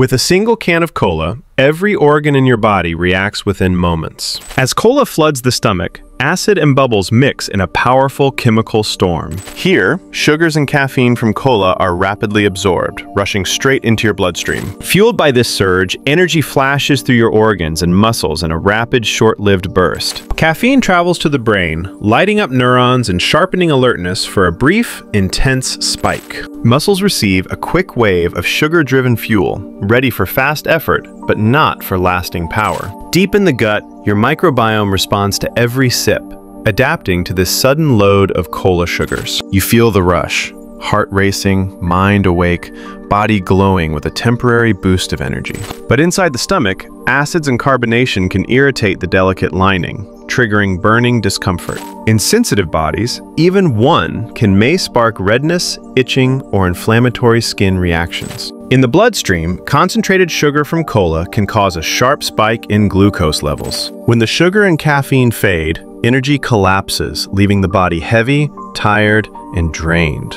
With a single can of cola, every organ in your body reacts within moments. As cola floods the stomach, acid and bubbles mix in a powerful chemical storm. Here, sugars and caffeine from cola are rapidly absorbed, rushing straight into your bloodstream. Fueled by this surge, energy flashes through your organs and muscles in a rapid, short-lived burst. Caffeine travels to the brain, lighting up neurons and sharpening alertness for a brief, intense spike. Muscles receive a quick wave of sugar-driven fuel, ready for fast effort, but not for lasting power. Deep in the gut, your microbiome responds to every sip, adapting to this sudden load of cola sugars. You feel the rush, heart racing, mind awake, body glowing with a temporary boost of energy. But inside the stomach, acids and carbonation can irritate the delicate lining, triggering burning discomfort. In sensitive bodies, even one can may spark redness, itching, or inflammatory skin reactions. In the bloodstream, concentrated sugar from cola can cause a sharp spike in glucose levels. When the sugar and caffeine fade, energy collapses, leaving the body heavy, tired, and drained.